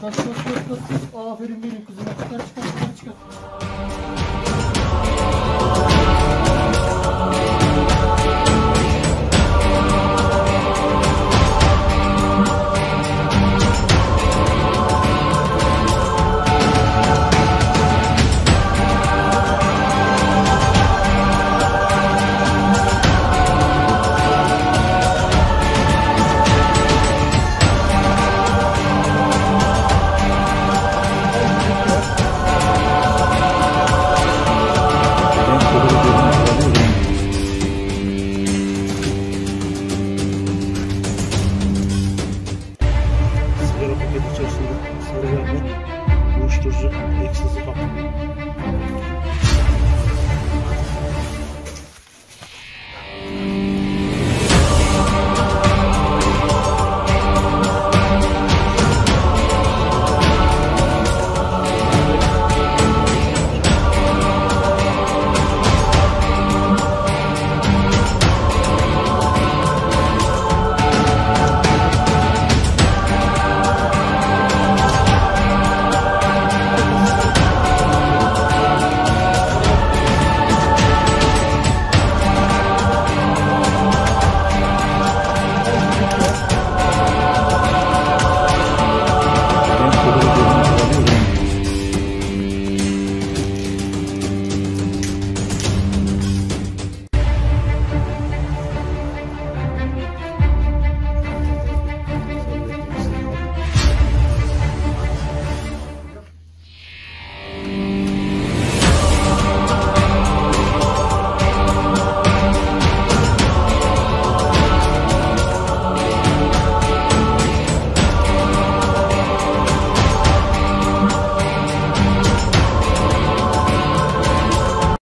Kaç kaç kaç kaç. Aferin benim kızıma. Çıkar çıkar çıkar çıkar. hareket içerisinde. Sarı